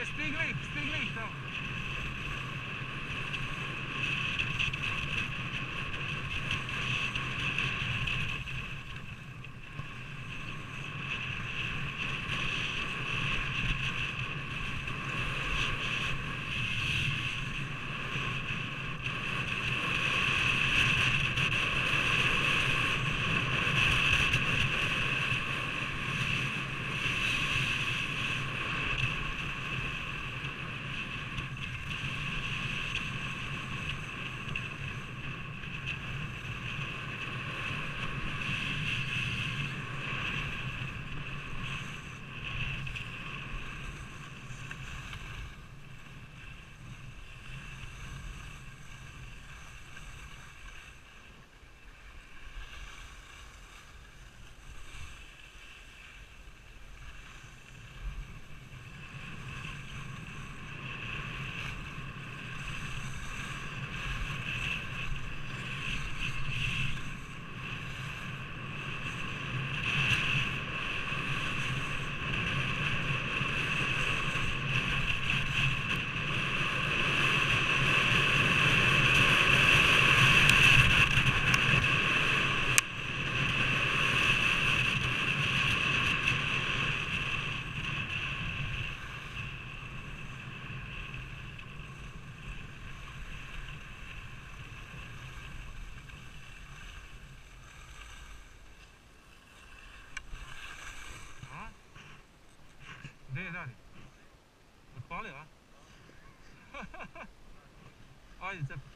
det är stigligt, stigligt guys have